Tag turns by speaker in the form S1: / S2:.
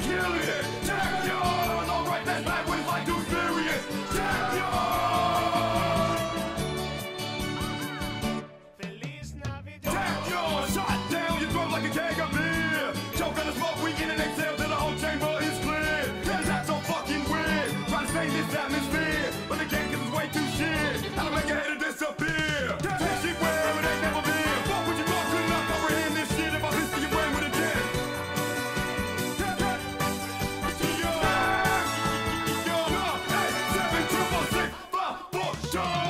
S1: killing it. Destroy!